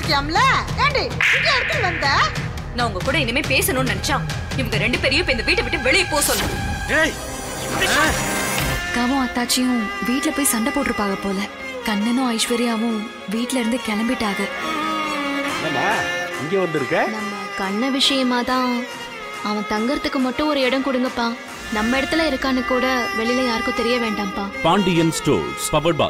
வச்சிருக்கியாம்ல ஏண்டி இங்க எடுத்துட்டு வந்த? நான் உங்க கூட இனிமே பேசணும்னு நினைச்சா இவங்க ரெண்டு பேரையும் இப்ப இந்த வீட்டை விட்டு வெளியே போக சொல்லணும் அக்காவும் அத்தாச்சியும் வீட்ல போய் சண்டை போட்டிருப்பாங்க போல. கண்ணனும் ஐஸ்வர்யாவும் வீட்ல இருந்து கிளம்பிட்டாங்க. இங்க வந்திருக்க? நம்ம கண்ண விஷயமா தான் அவன் தங்கறதுக்கு மட்டும் ஒரு இடம் கொடுங்கப்பா. நம்ம இடத்துல இருக்கான்னு கூட வெளியில யாருக்கும் தெரிய வேண்டாம்ப்பா. Pandian stores powered by